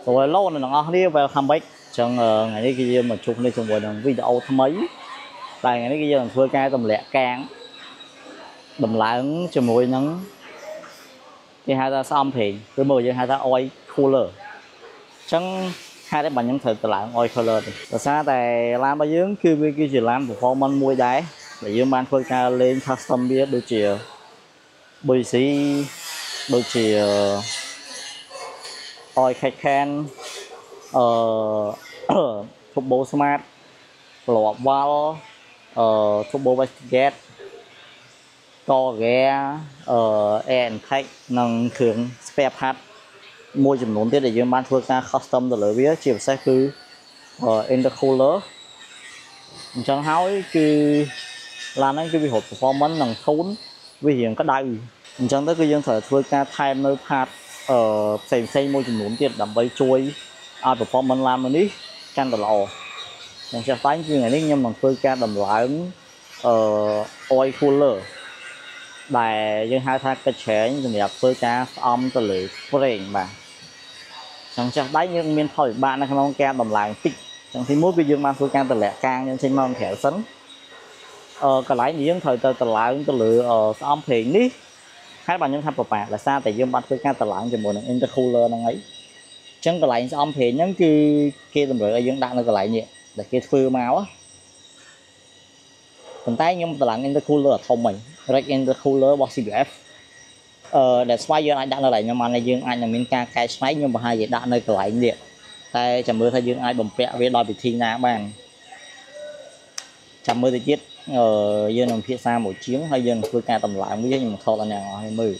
សួរឡូអ្នកទាំងអស់គ្នា welcome back ចឹងថ្ងៃនេះគឺយើងមកជួបគ្នាជាមួយនឹងវីដេអូថ្មីតែថ្ងៃនេះគឺយើងនឹងធ្វើការទម្លាក់កាងដំឡើងជាមួយនឹងគេហៅថាស្អំប្រេងឬមកយើងហៅថា oil cooler ចឹងហេតុតែបាទខ្ញុំត្រូវតម្លើង oil cooler នេះដោយសារតែឡានរបស់យើងគឺវាគឺជាឡាន performance មួយដែរដែលយើងបានធ្វើការលេង custom វាដូចជា BC ដូចជា oil cat can អឺ turbo smart ប្រឡប់វ៉ាល់អឺ turbo wastegate កហ្គាអឺ air intake និងគ្រឿង spare part មួយចំនួនទៀតដែលយើងបានធ្វើការ custom ទៅលើវា ជាពិសេសគឺ intercooler អញ្ចឹងហើយគឺឡានហ្នឹងគឺវារត់ performance និង tune វារៀងក្តៅអញ្ចឹងទៅគឺយើងត្រូវធ្វើការថែមនៅ part អឺផ្សេងផ្សេងមួយចំនួនទៀតដើម្បីជួយឲ្យ performance ឡានមួយនេះកាន់តែល្អយ៉ាងចាស់តែងគឺថ្ងៃនេះខ្ញុំនឹងធ្វើការដំឡើងអឺ oil cooler ដែលយើងហៅថាកិច្ចច្រែងសម្រាប់ធ្វើការស្អំទៅលើប្រេងបាទចឹងចាស់ដៃយើងមានផលវិបាកនៅក្នុងការដំឡើងតិចចឹងទីមួយគឺយើងបានធ្វើការតម្លាក់កាងយើងចេញមកក្រៅសិនអឺកន្លែងនេះយើងត្រូវទៅតម្លើងទៅលើស្អំប្រេងនេះ ហើយបាទខ្ញុំថាប្របាកដោយសារតែយើងបានធ្វើការតម្លើងជាមួយនឹង intercooler ហ្នឹងហើយអញ្ចឹងកន្លែងស្អំប្រេងហ្នឹងគឺគេតម្រូវឲ្យយើងដាក់នៅកន្លែងនេះដែលគេធ្វើមកប៉ុន្តែខ្ញុំតម្លើង intercooler ធំហ្នឹង rack intercooler របស់ CBF អឺ that's why យើងអាចដាក់នៅកន្លែងខ្ញុំបានយើងអាចនឹងមានការកែច្នៃខ្ញុំបង្ហាញឲ្យដាក់នៅកន្លែងនេះតែចាំមើលថាយើងអាចបំពាក់វាដោយវិធីណាបាន ចាំមើលទៅទៀតអឺយើងនឹងភាសាមួយជាងហើយយើងនឹងធ្វើការតម្លើងវាខ្ញុំថតឲ្យអ្នកនរឲ្យមើល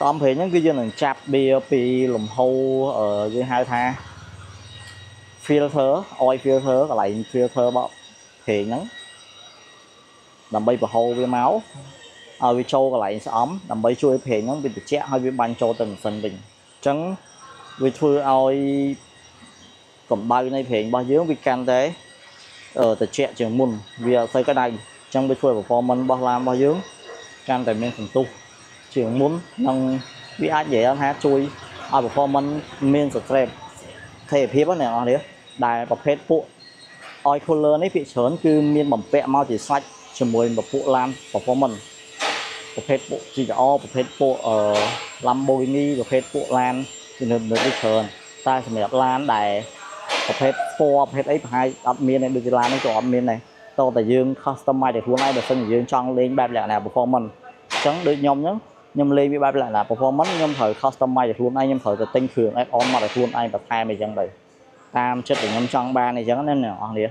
សំព្រេងហ្នឹងគឺយើងនឹងចាប់បៀពីលំហូរយើងហៅថា filter oil filter កន្លែង filter របស់ព្រេងហ្នឹងដើម្បីបង្ហូរវាមកឲ្យវាចូលកន្លែងស្អំដើម្បីជួយព្រេងហ្នឹងវាត្រជាក់ហើយវាបាញ់ចូលទៅម៉ាស៊ីនវិញអញ្ចឹងវាធ្វើឲ្យកម្ដៅនៃព្រេងរបស់យើងវាកាន់តែ ត្រជាក់ជាងមុនវាអត់សូវក្តៅអញ្ចឹងវាធ្វើ performance របស់ឡានរបស់យើងកាន់តែមានសន្ទុះជាងមុននិងវាអាចនិយាយថាជួយឲ្យ performance មានស្ត្រេតថេរភាពណាអ្នកនរដែលប្រភេទពួក oil cooler នេះភាគច្រើនគឺមានបំពាក់មកជាសាច់ជាមួយពួកឡាន performance ប្រភេទពួក GTR ប្រភេទពួកអឺ Lamborghini ប្រភេទពួកឡានជំនិតនេះច្រើនតែសម្រាប់ឡានដែលប្រភេទ sport ប្រភេទអីប្រហែលអត់មានដូចជាឡាននេះក៏អត់មានដែរតោះតែយើង customize តែខ្លួនឯងបើសិនជាយើងចង់លេងបែបលក្ខណៈ performance អញ្ចឹងដូចខ្ញុំអញ្ចឹងខ្ញុំលេងវាបែបលក្ខណៈ performance ខ្ញុំត្រូវ customize តែខ្លួនឯងខ្ញុំត្រូវតែទិញគ្រឿង add-on មកតែខ្លួនឯងបន្ថែមអីចឹងទៅតាមចិត្តដែលខ្ញុំចង់បានអីចឹងណាអ្នកនរគ្នា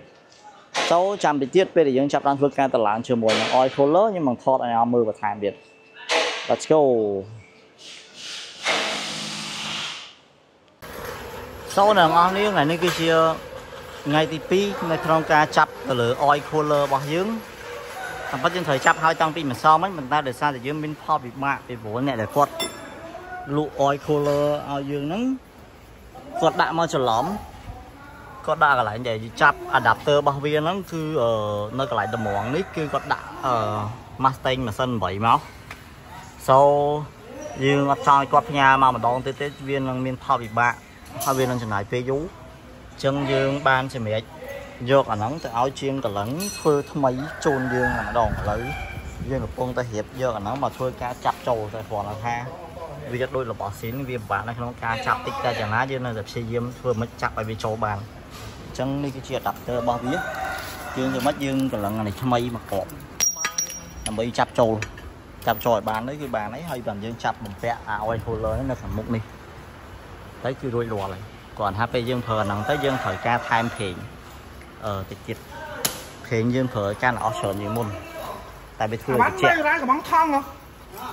សូចាំតិចទៀតពេលដែលយើងចាប់បានធ្វើការតម្លើងជាមួយនឹង oil cooler ខ្ញុំនឹងថតឲ្យអ្នកមើលបន្ថែមទៀត Let's go សូនអ្នកនរគ្នាថ្ងៃនេះគឺជា ថ្ងៃទី2នៅក្នុងការចាប់ទៅលើ oil cooler របស់យើងតាមពិតយើងត្រូវចាប់ហើយតាំងពីម្សិលមិញប៉ុន្តែដោយសារតែយើងមានផលវិបាកពីព្រោះអ្នកដែលគាត់លក់ oil cooler ឲ្យយើងហ្នឹងគាត់ដាក់មកច្រឡំគាត់ដាក់កន្លែងដែលចាប់ adapter របស់វាហ្នឹងគឺនៅកន្លែងតម្រងនេះគឺគាត់ដាក់ Mustang ម៉ាស៊ីន8មក so យើងអត់ចង់ឲ្យគាត់ផ្ញើមកម្ដងទៀតទេវានឹងមានផលវិបាកហើយវានឹងចំណាយពេលយូរអញ្ចឹងយើងបានសម្រេចយកអាហ្នឹងទៅឲ្យជាងកលឹងធ្វើថ្មីជូនយើងម្ដងឥឡូវយើងកំពុងតែរៀបយកអាហ្នឹងមកធ្វើការចាប់ចូលតែគ្រាន់តែថាវាដូចរបស់ស៊ីនវាពិបាកនៅក្នុងការចាប់តិចតែយ៉ាងណាយើងនៅតែព្យាយាមធ្វើមិនចាប់ឲ្យវាចូលបានអញ្ចឹងនេះគឺជា adapter របស់វាយើងទៅមិនយើងកលឹងនេះថ្មីមកគ្រាប់ដើម្បីចាប់ចូលចាប់ចូលឲ្យបាននេះគឺបានហើយហើយបានយើងចាប់បំពាក់អា oil holder នេះនៅខាងមុខនេះទៅគឺរួចរាល់ហើយ គ្រាន់ថាពេលយើងប្រើអាហ្នឹងទៅយើងត្រូវការថែមប្រេងអឺតិចទៀតប្រេងយើងប្រើកាន់អស់ច្រើនជាងមុនតែវាធ្វើតិចកំងថង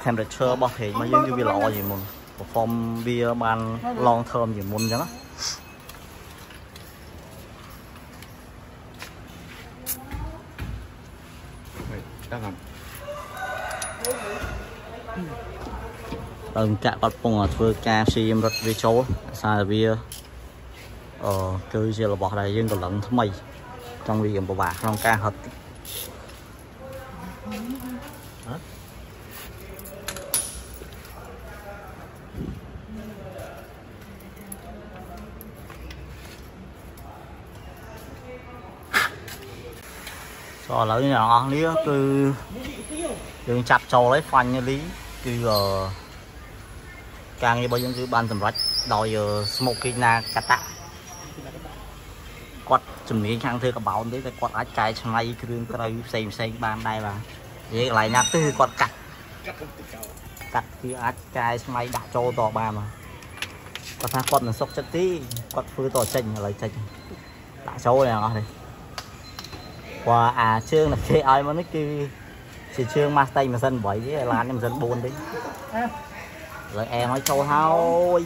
temperature របស់ប្រេងមកយើងគឺវាល្អជាងមុន perform វាបាន long term ជាងមុនអញ្ចឹងណាចាំដើមចាក់គាត់ពងធ្វើការព្យាយាមរត់វាចូលដោយសារតែវា អឺគឺជារបស់ដែលយើងកំឡឹងថ្មីចង់វាពិបាកក្នុងការហត់ឥឡូវអ្នកនរអស់គ្នាគឺយើងចាប់ចូលហើយហ្វាញ់លីគឺការងាររបស់យើងគឺបានសម្រេចដោយ smoking ណាកតា គាត់ជំនាញខាងធ្វើកបោនទេតែគាត់អាចកែច្នៃគ្រឿងត្រូវផ្សេងផ្សេងបានដែរបាទនិយាយកន្លែងណាគឺគាត់កាត់កាត់ទៅទៅចោលកាត់គឺអាចកែច្នៃដាក់ចូលតបានមកគាត់ថាគាត់មិនសុខចិត្តទេគាត់ធ្វើតចេញឥឡូវចេញដាក់ចូលទាំងអស់នេះព្រោះអាជើងដែលគេឲ្យមកនេះគឺជាជើង Master ម៉ាស៊ីន8ទេឡាននេះម៉ាស៊ីន4ទេឥឡូវអែមឲ្យចូលហើយ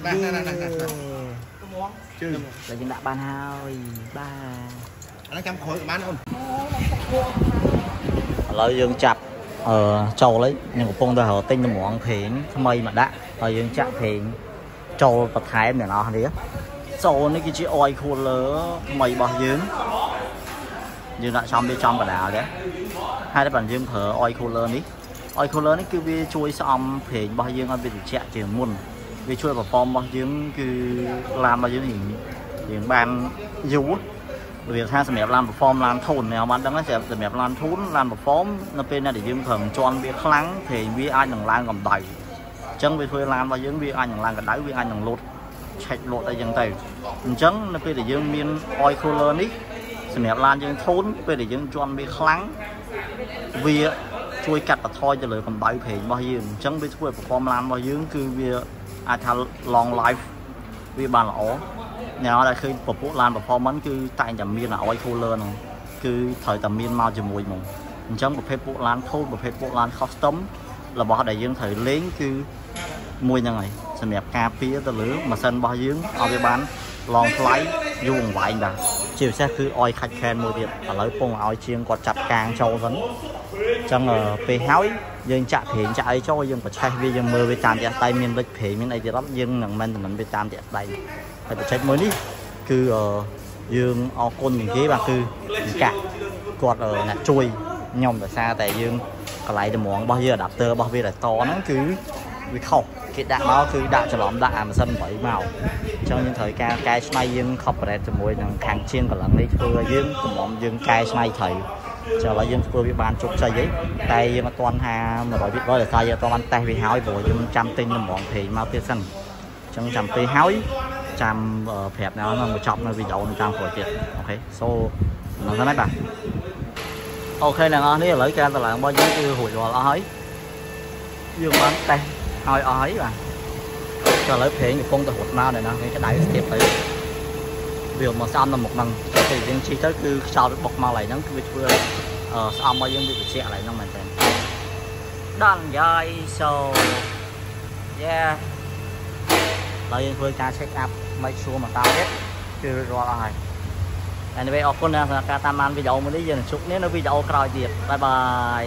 យីជើងតែយើងដាក់បានហើយបាទអានេះចាំក្រោយក៏បានអូនឥឡូវយើងចាប់អឺចូលហើយយើងកំពុងតែរកទិញតម្រងប្រេងថ្មីមកដាក់ហើយយើងចាក់ប្រេងចូលបន្ថែមអ្នកនរគ្នាចូលនេះគឺជា oil cooler ថ្មីរបស់យើងយើងដាក់ចំវាចំកណ្ដាលដែរហើយតែបើយើងប្រើ oil cooler នេះ oil cooler នេះគឺវាជួយស្អំប្រេងរបស់យើងឲ្យវាត្រជាក់ជាងមុន វាជួយ perform របស់យើងគឺឡានរបស់យើងរៀងរៀងបានយូរវាថាសម្រាប់ឡាន perform ឡានធូនអ្នកបានដឹងហ្នឹងសម្រាប់ឡានធូនឡាន perform នៅពេលណាដែលយើងប្រឹងជន់វាខ្លាំងព្រេងវាអាចនឹងឡើងកម្ដៅអញ្ចឹងវាធ្វើឡានរបស់យើងវាអាចនឹងឡើងកម្ដៅវាអាចនឹងលោតឆែកលោតអីចឹងទៅអញ្ចឹងនៅពេលដែលយើងមាន oil cooler នេះសម្រាប់ឡានយើងធូនពេលដែលយើងជន់វាខ្លាំងវាជួយកាត់បន្ថយទៅលើកម្ដៅប្រេងរបស់យើងអញ្ចឹងវាធ្វើឲ្យ perform ឡានរបស់យើងគឺវា អាចថា long life វាបានល្អអ្នកដែលឃើញពពួកឡាន performance គឺតែងតែមានអា oil cooler ហ្នឹងគឺត្រូវតែមានមកជាមួយហ្មងអញ្ចឹងប្រភេទពួកឡាន cool ប្រភេទពួកឡាន custom របស់ដែលយើងត្រូវលេងគឺមួយហ្នឹងហើយសម្រាប់ការពារទៅលើម៉ាស៊ីនរបស់យើងឲ្យវាបាន long flight យូរអង្វែងបាទ ជាពិសេសគឺ oil ខាច់ខែនមួយទៀតឥឡូវពងឲ្យជាងគាត់ចាប់កាងចូលសិនអញ្ចឹងអឺពេលហើយយើងចាក់ប្រេងចាក់អីចូលយើងបច្ឆេះវាយើងមើលវាតាមផ្ទះដៃមានលិចប្រេងមានអីទៀតអត់យើងនឹងមិនមិនវាតាមផ្ទះដៃហើយបច្ចេកមួយនេះគឺអឺយើងអរគុណជាងគេបាទគឺកាក់គាត់អឺអ្នកជួយខ្ញុំដោយសារតែយើងកន្លែងតម្រងរបស់យើង adapter របស់វាដែលតហ្នឹងគឺវាខុសគេដាក់មកគឺដាក់ច្រឡំដាក់អាម៉ាស៊ីន8មក អញ្ចឹងយើងត្រូវការកែច្នៃយើង corporate ជាមួយនឹងខាងជាងកន្លងនេះធ្វើឲ្យយើងកំឡំយើងកែច្នៃត្រូវចឹងឥឡូវយើងធ្វើវាបានជោគជ័យហីតែយើងអត់ទាន់ថា100%ដោយសារយើងអត់ទាន់បានតេស្តវាហើយព្រោះយើងចាំទិញតម្រងព្រេងមកទៀតសិនអញ្ចឹងចាំពេលហើយចាំប្រាប់អ្នកហ្នឹងមកចប់នៅវីដេអូនឹងចាំក្រោយទៀតអូខេ so ហ្នឹងហើយបាទ OK អ្នកនរនេះឥឡូវការតម្លើងរបស់យើងគឺរួចរាល់អស់ហើយយើងបានតេស្តឲ្យអស់ហើយបាទចុះ ឥឡូវប្រេងកំពុងតែរត់មកនៅណាគេក្តៅស្ទាបទៅវាមកស្អំនៅមុខហ្នឹងពេលយើងជិះទៅគឺខ្យល់វាបុកមកកន្លែងហ្នឹងគឺវាធ្វើឲ្យស្អំរបស់យើងវាត្រជាក់កន្លែងហ្នឹងមែនតើ Done guys so yeah ហើយយើងធ្វើការ check up មិនសួរមកតើទៀតគឺរួចរាល់អស់ហើយ Anyway អរគុណណាស់សម្រាប់ការតាមដានវីដេអូមួយនេះយើងនឹងជួបគ្នានៅវីដេអូក្រោយទៀតបាយបាយ